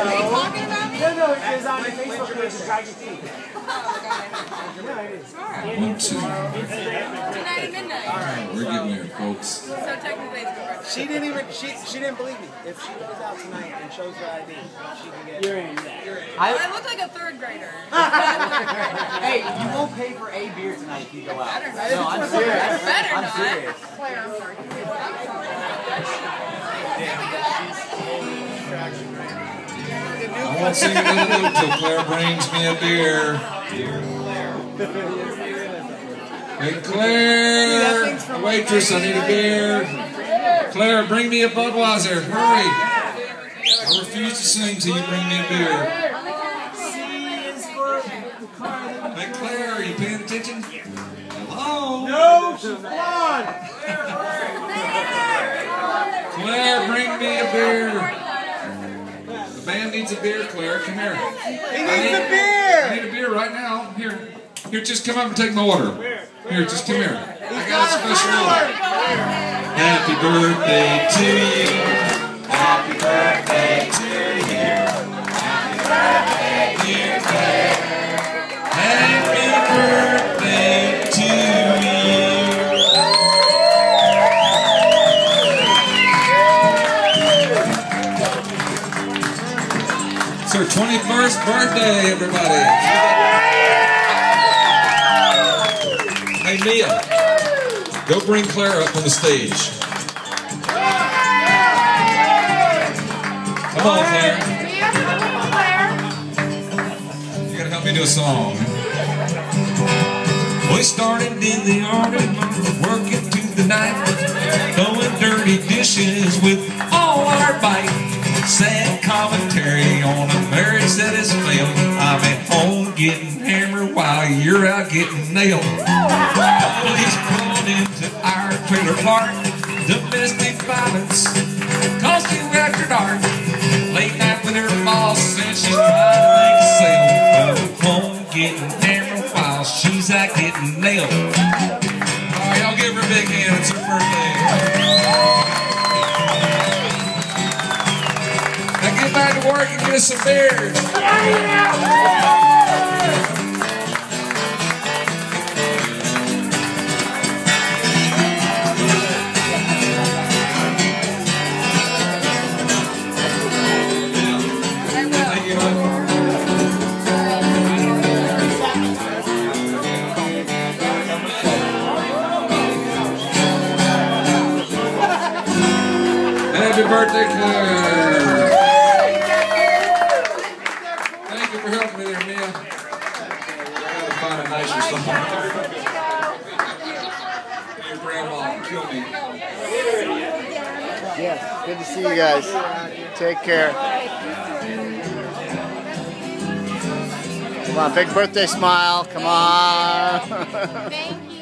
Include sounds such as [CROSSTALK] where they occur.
talking about me? No, no, it was on the Facebook page of Dragon Tea. No, it is. One, two. Tonight at midnight. All right, we're getting there, folks. So technically it's my. She didn't even she she didn't believe me. If she goes out tonight and shows her ID, she can get. You're in. I look like a third grader. [LAUGHS] [LAUGHS] Hey, you won't pay for a beer tonight if you go out. Better No, not. I'm serious. Better I'm not. serious. Claire, I'm sorry. I won't see another note till Claire brings me a beer. Hey, Claire! Waitress, I need a beer. Claire, bring me a Budweiser. Hurry! I refuse to sing till you bring me a beer. Hey, Claire, are you paying attention? Hello? No, she's blonde. Claire, bring me a beer. The band needs a beer, Claire. Come here. He needs need- a beer. I need a beer right now. Here. Here, just come up and take my order. Here, just come here. I got a special order. Happy birthday to you. 21st birthday, everybody. Hey, Mia, go bring Claire up on the stage. Come on, Claire. You gotta help me do a song. We started in the autumn, working to the night, throwing dirty dishes with all our bite. Sad commentary on a getting hammered while you're out getting nailed. Police pulled into our trailer park. Domestic violence cost you after dark. Late night with her boss said she's trying to make a sale. Home getting hammered while she's out getting nailed. All right, y'all give her a big hand. It's her birthday. Now get back to work and get us some beers. Happy birthday, Claire. Grandma will kill me. Yes, good to see you guys. Take care. Come on, big birthday smile. Come on. [LAUGHS] Thank